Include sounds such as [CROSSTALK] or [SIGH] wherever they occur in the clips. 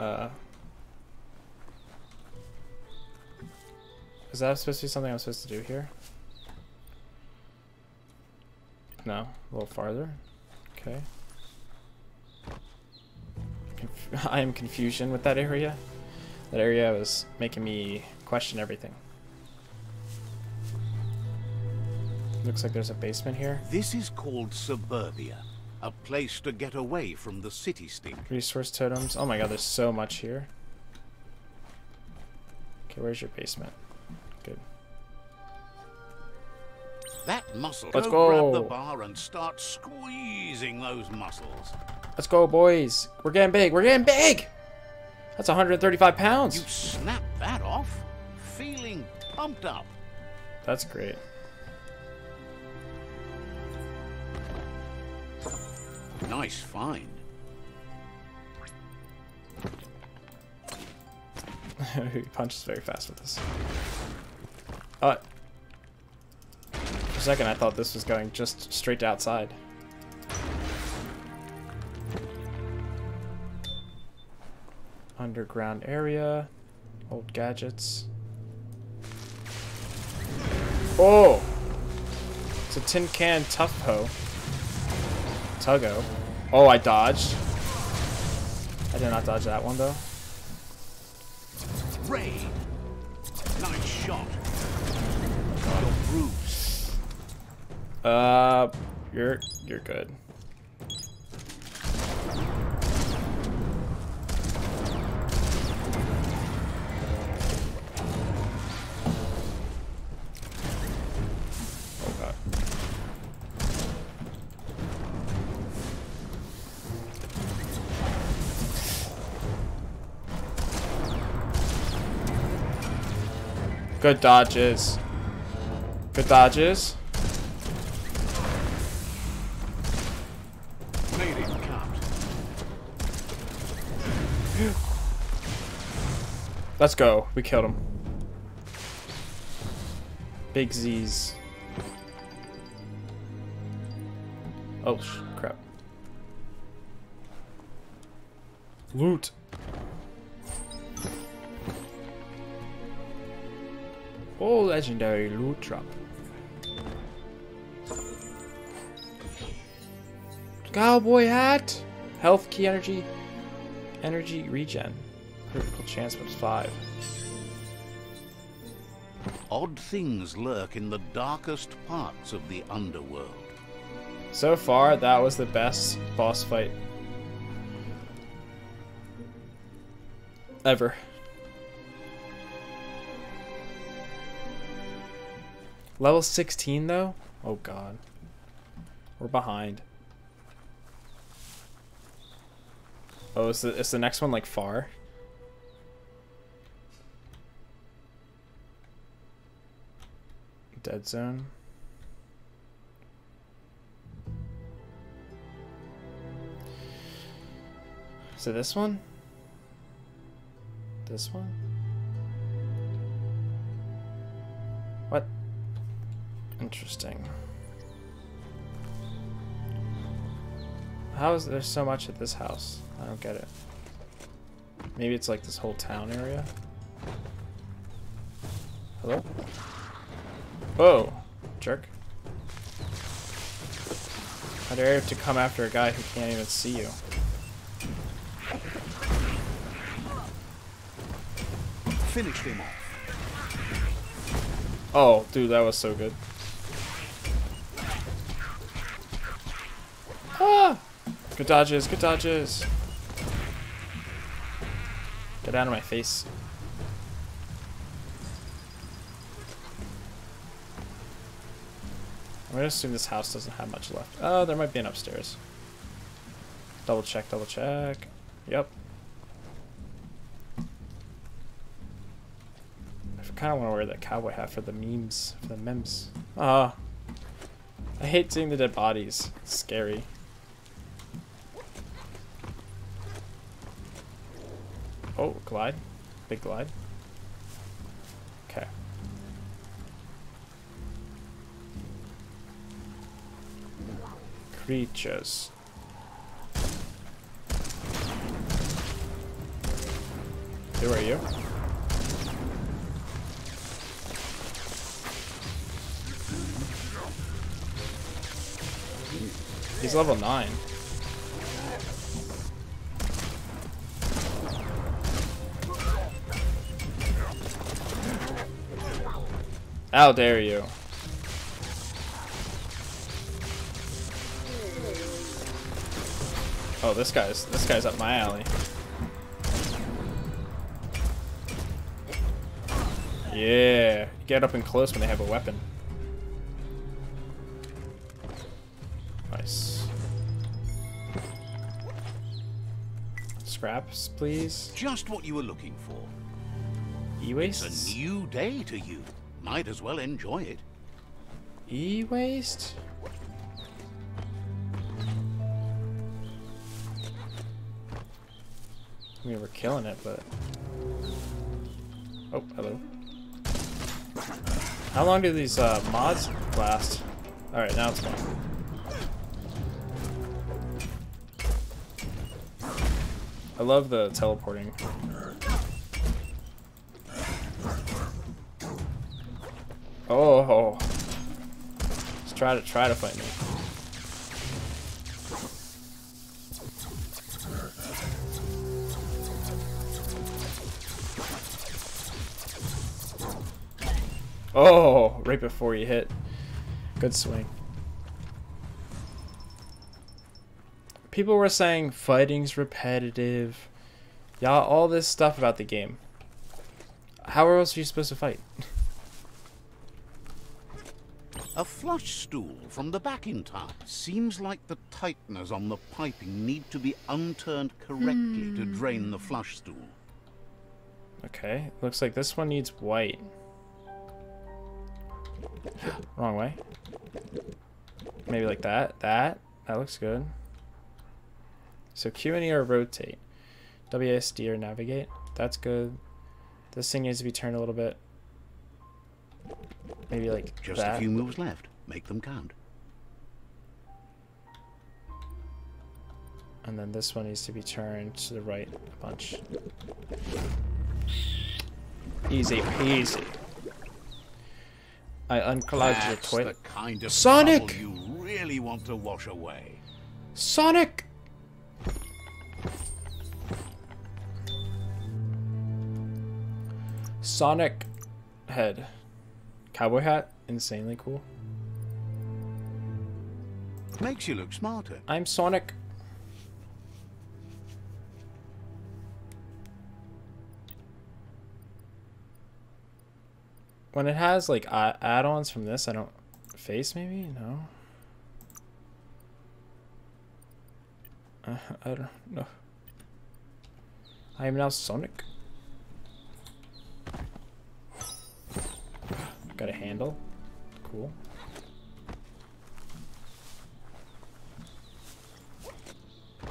Uh, is that supposed to be something I'm supposed to do here? No, a little farther. Okay. Conf [LAUGHS] I am confusion with that area. That area was making me question everything. Looks like there's a basement here. This is called suburbia, a place to get away from the city stink. Resource totems. Oh my god, there's so much here. Okay, where's your basement? Good. That muscle. Let's go. go. grab the bar and start squeezing those muscles. Let's go, boys. We're getting big. We're getting big. That's 135 pounds. You snap that off, feeling pumped up. That's great. Nice find. [LAUGHS] he punches very fast with this. Uh, for a second, I thought this was going just straight to outside. Underground area. Old gadgets. Oh! It's a tin can Tufpo. Tuggo. Oh, I dodged. I did not dodge that one, though. Ray. Nice shot. You're bruised. Uh, you're you're good. Good dodges. Good dodges. Let's go. We killed him. Big Z's. Oh, crap. Loot. Oh, legendary loot drop. Cowboy hat. Health Ki energy. Energy regen. Critical chance plus five. Odd things lurk in the darkest parts of the underworld. So far, that was the best boss fight ever. Level 16 though? Oh god. We're behind. Oh, is the, is the next one like far? Dead zone. So this one? This one? Interesting. How is there so much at this house? I don't get it. Maybe it's like this whole town area? Hello? Whoa! Jerk. How dare you to come after a guy who can't even see you? Finished him off. Oh, dude, that was so good. Good dodges, good dodges. Get out of my face. I'm gonna assume this house doesn't have much left. Oh, there might be an upstairs. Double check, double check. Yep. I kind of want to wear that cowboy hat for the memes, for the memes. Ah, I hate seeing the dead bodies. It's scary. Glide, big glide. Okay. Creatures. Who are you? He's level 9. How dare you? Oh, this guy's this guy's up my alley. Yeah, get up and close when they have a weapon. Nice. Scraps, please. Just what you were looking for. E-waste? It's a new day to you. Might as well enjoy it. E-waste? I mean, we're killing it, but... Oh, hello. How long do these uh, mods last? Alright, now it's gone. I love the teleporting. Oh, let's try to try to fight me. Oh, right before you hit. Good swing. People were saying fighting's repetitive. Y'all, all this stuff about the game. How else are you supposed to fight? [LAUGHS] A flush stool from the back in time. Seems like the tighteners on the piping need to be unturned correctly to hmm. drain the flush stool. Okay, looks like this one needs white. Wrong way. Maybe like that. That. That looks good. So Q and E are rotate. WSD or navigate. That's good. This thing needs to be turned a little bit. Maybe like Just that. a few moves left. Make them count. And then this one needs to be turned to the right a bunch. Easy peasy. I unclogged your toilet. the kind of Sonic! you really want to wash away. Sonic! Sonic head. Cowboy hat? Insanely cool. Makes you look smarter. I'm Sonic. When it has like add-ons from this, I don't face maybe no. Uh, I don't know. I am now Sonic. Got a handle. Cool.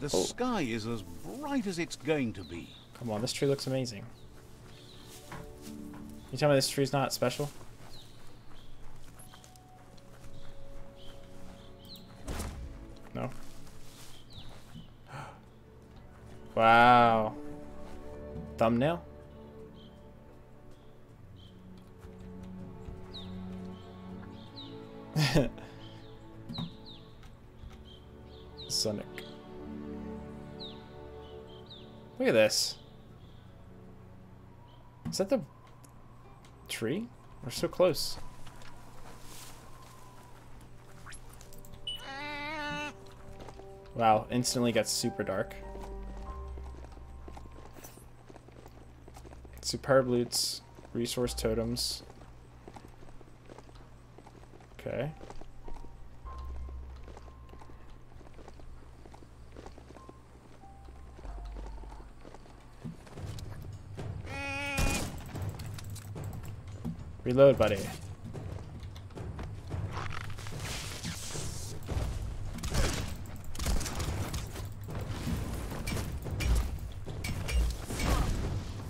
The Oh. sky is as bright as it's going to be. Come on, this tree looks amazing. You tell me this tree's not special? Sonic. Look at this. Is that the tree? We're so close. Wow, instantly gets super dark. Superb loots, resource totems. Okay. Reload, buddy.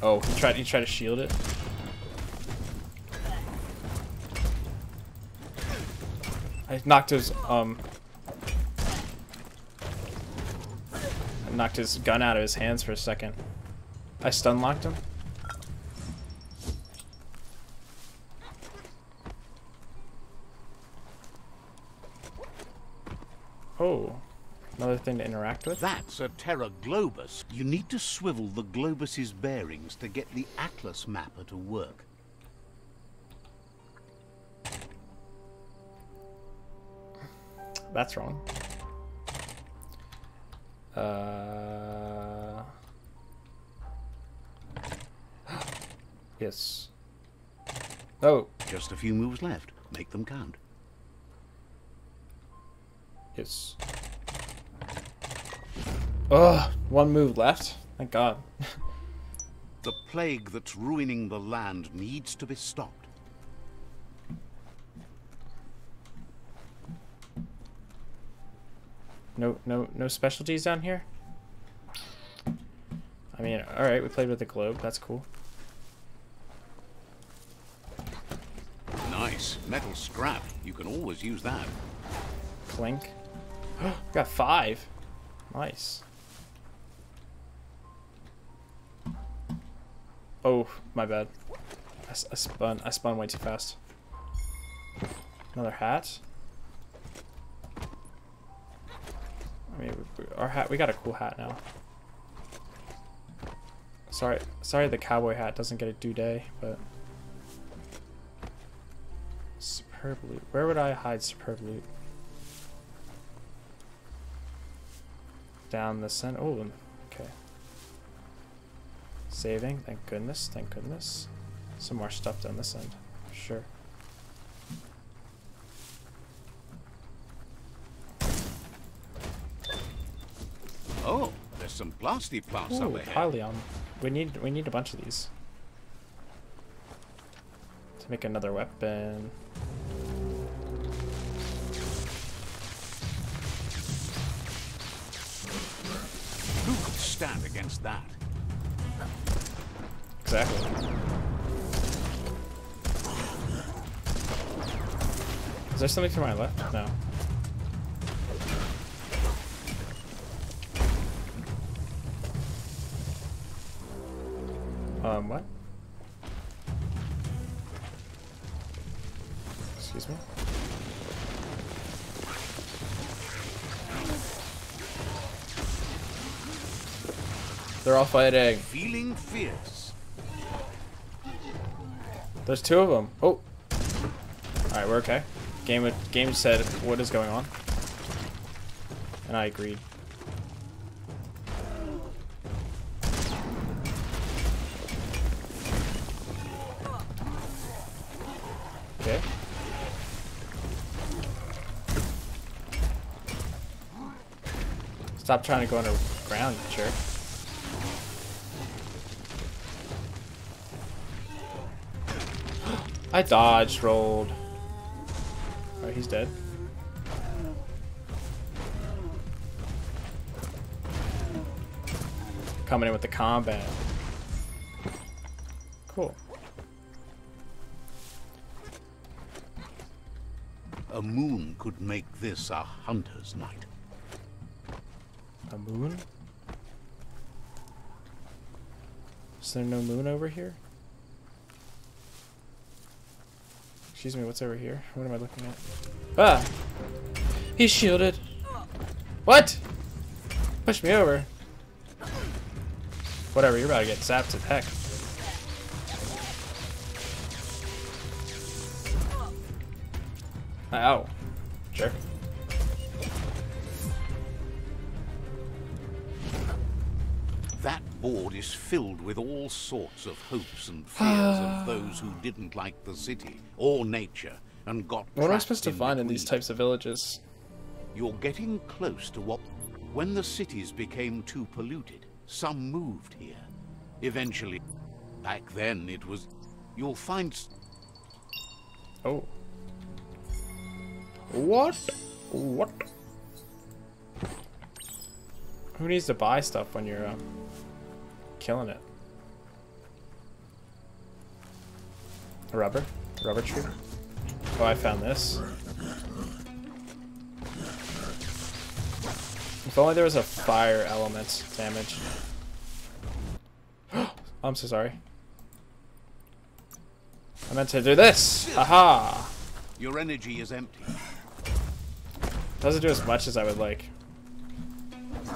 Oh, he tried he tried to shield it. I knocked his um I knocked his gun out of his hands for a second. I stun locked him. Oh, another thing to interact with. That's a Terra Globus. You need to swivel the Globus's bearings to get the Atlas mapper to work. That's wrong. Uh. [GASPS] yes. Oh, Just a few moves left. Make them count. yes. Ugh, one move left. Thank God. The plague that's ruining the land needs to be stopped. No, no, no specialties down here. I mean, all right, we played with the globe. That's cool. Nice. Metal scrap. You can always use that. Clink. [GASPS] Got five. Nice. Oh, my bad. I spun. I spun way too fast. Another hat. I mean, our hat. We got a cool hat now. Sorry, sorry, the cowboy hat doesn't get a due day, but superb loot. Where would I hide superb loot? Down the center. Oh. Saving. Thank goodness. Thank goodness. Some more stuff down this end. Sure. Oh, there's some blasty plants Ooh, up ahead. Hylium. We need we need a bunch of these. To make another weapon. Who could stand against that? Exactly. Is there something to my left? No. Um, what? Excuse me? They're all fighting. Feeling fierce. There's two of them. Oh. Alright, we're okay. Game game said what is going on. And I agreed. Okay. Stop trying to go underground, jerk. I dodged, rolled. Oh, he's dead. Coming in with the combat. Cool. A moon could make this a hunter's night. A moon? Is there no moon over here? Excuse me, what's over here? What am I looking at? Ah! He's shielded. What? Push me over. Whatever, you're about to get zapped to heck. Ow. Jerk. Board is filled with all sorts of hopes and fears of [SIGHS] those who didn't like the city or nature and got What am I supposed to in find in these types of villages? You're getting close to what... When the cities became too polluted, some moved here. Eventually, back then it was... You'll find... s- Oh. What? What? Who needs to buy stuff when you're um, killing it? A rubber? A Rubber tree? Oh, I found this. If only there was a fire element damage. [GASPS] I'm so sorry. I meant to do this! Aha! Your energy is empty. Doesn't do as much as I would like.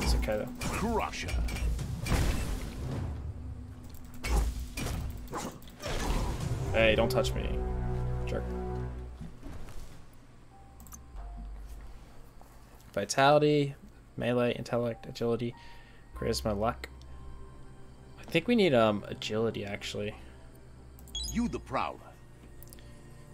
It's okay though. Crusher. Hey, don't touch me. Jerk. Vitality, melee, intellect, agility, charisma, luck. I think we need um agility actually. You the Prowler.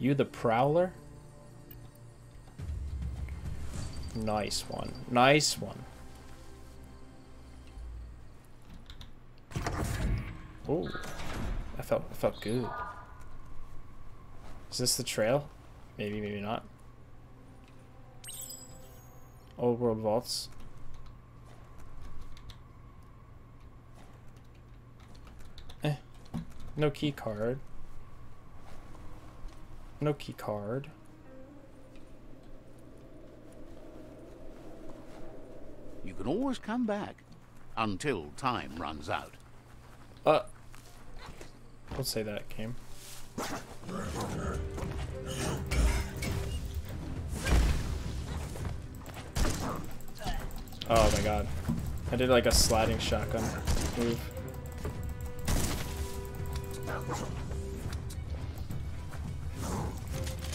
You the prowler? Nice one. Nice one. Ooh. I felt I felt good. Is this the trail? Maybe, maybe not. Old world vaults. Eh. No key card. No key card. You can always come back. Until time runs out. Uh. Don't say that, game. Oh my god. I did like a sliding shotgun move.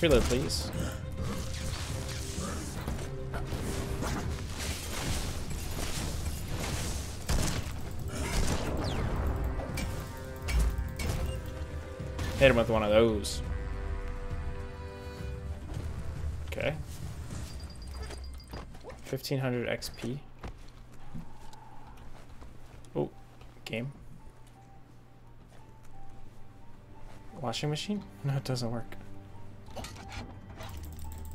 Reload, please. Hit him with one of those. Okay. 1500 XP. Oh, game. Washing machine? No, it doesn't work.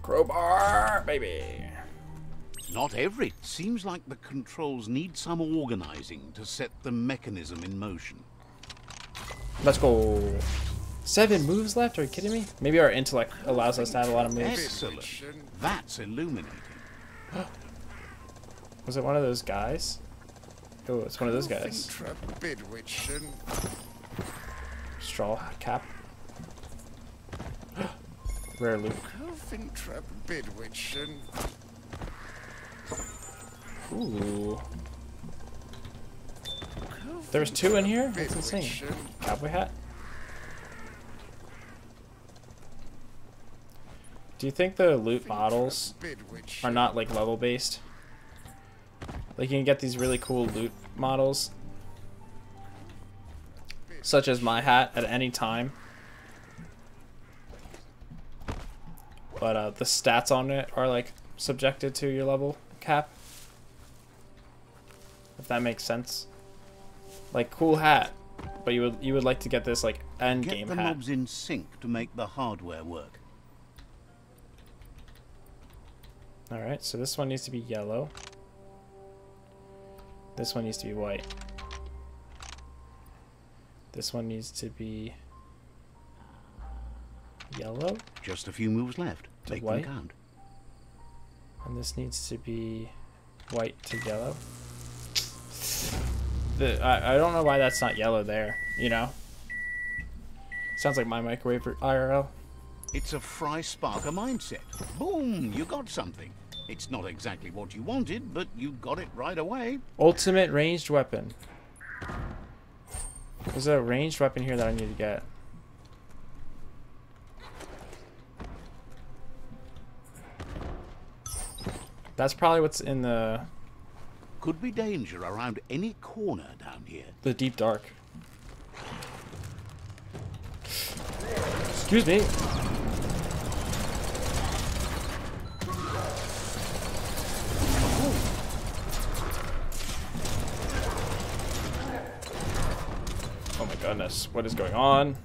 Crowbar, baby. Not every. Seems like the controls need some organizing to set the mechanism in motion. Let's go. Seven moves left? Are you kidding me? Maybe our intellect allows us to have a lot of moves. Excellent. That's illuminating. Was it one of those guys? Oh, it's one of those guys. Straw cap. [GASPS] Rare loot. Ooh. There was two in here? That's insane. Cowboy hat? Do you think the loot models are not like level based? Like you can get these really cool loot models, such as my hat at any time. But uh, the stats on it are like subjected to your level cap. If that makes sense. Like cool hat, but you would you would like to get this like end Get game the hat. knobs in sync to make the hardware work. All right, so this one needs to be yellow. This one needs to be white. This one needs to be uh, yellow, Just a few moves left. Make white? them count. and this needs to be white to yellow. The, I, I don't know why that's not yellow there, you know? Sounds like my microwave IRL. It's a Fry Sparker mindset. Boom, you got something. It's not exactly what you wanted, but you got it right away. Ultimate ranged weapon. There's a ranged weapon here that I need to get. That's probably what's in the Could be danger around any corner down here. the deep dark. Excuse me. Goodness, what is going on?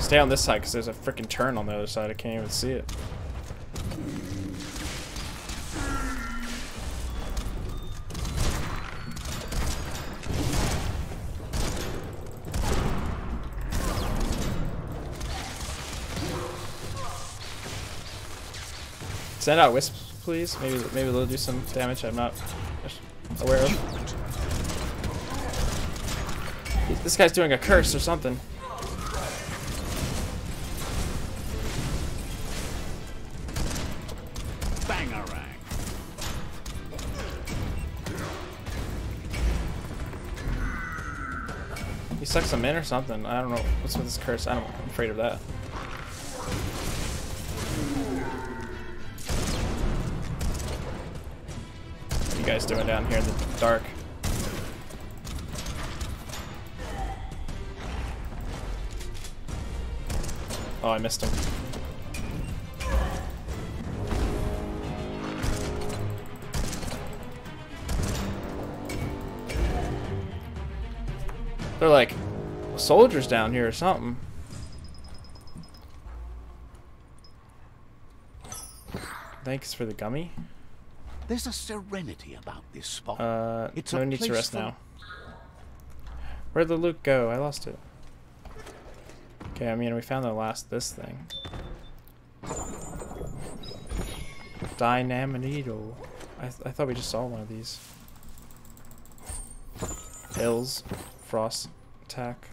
Stay on this side because there's a freaking turn on the other side. I can't even see it. Send out wisps, please. Maybe maybe they'll do some damage. I'm not aware of. This guy's doing a curse or something. He sucks him in or something. I don't know. What's with this curse? I don't, I'm afraid of that. What are you guys doing down here in the dark? Oh, I missed him. They're like soldiers down here or something. Thanks for the gummy. There's a serenity about this spot. Uh, It's no need to rest now. Where'd the loot go? I lost it. Okay, I mean, we found the last this thing. Dynaminito. I, th I thought we just saw one of these. Hills. Frost attack.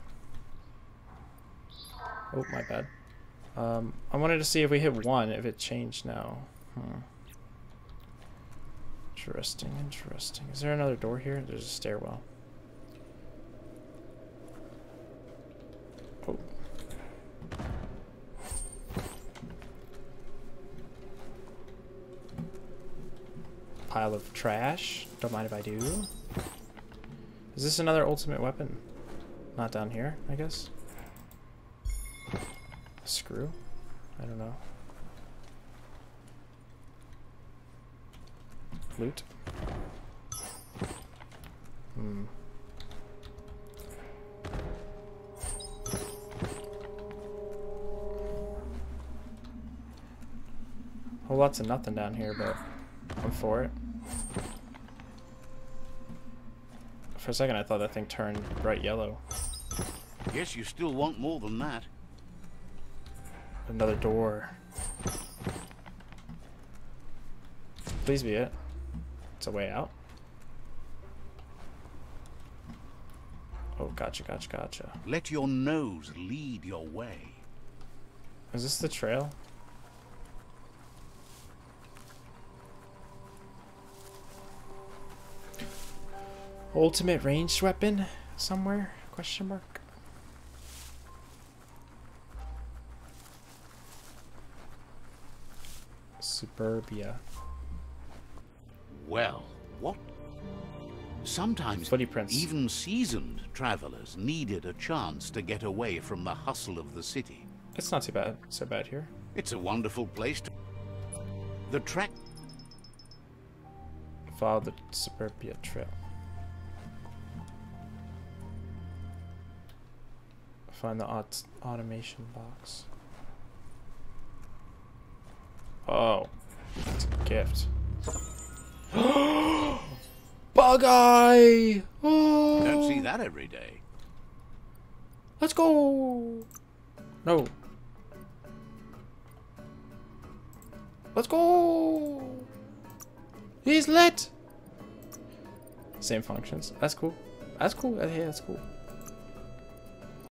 Oh, my bad. Um, I wanted to see if we hit one, if it changed now. Hmm. Interesting, interesting. Is there another door here? There's a stairwell. Pile of trash. Don't mind if I do. Is this another ultimate weapon? Not down here, I guess. A screw? I don't know. Loot. Hmm. Whole lots of nothing down here, but I'm for it. For a second, I thought that thing turned bright yellow. Guess you still want more than that. Another door. Please be it. It's a way out. Oh, gotcha, gotcha, gotcha. Let your nose lead your way. Is this the trail? Ultimate ranged weapon somewhere? Question mark. Suburbia. Well, what? Sometimes even seasoned travelers needed a chance to get away from the hustle of the city. It's not too bad. So bad here. It's a wonderful place to... The track... Follow the Suburbia trail. Find the aut automation box. Oh, it's a gift. [GASPS] Bug eye! Oh, Don't see that every day. Let's go! No. Let's go! He's lit! Same functions. That's cool. That's cool. Yeah, that's cool.